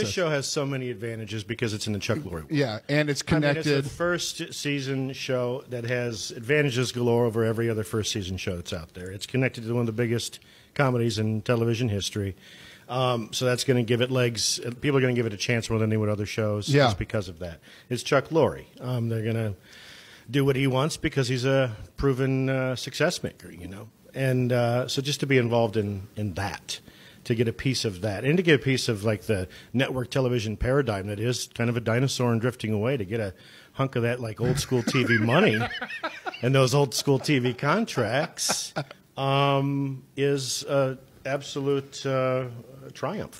This show has so many advantages because it's in the Chuck Lorre. Yeah, and it's I mean, connected. it's the first season show that has advantages galore over every other first season show that's out there. It's connected to one of the biggest comedies in television history. Um, so that's going to give it legs. People are going to give it a chance more than they would other shows Yeah. just because of that. It's Chuck Lorre. Um, they're going to do what he wants because he's a proven uh, success maker, you know. And uh, so just to be involved in, in that, to get a piece of that, and to get a piece of like the network television paradigm that is kind of a dinosaur and drifting away, to get a hunk of that like old school TV money and those old school TV contracts um, is uh, absolute uh, triumph.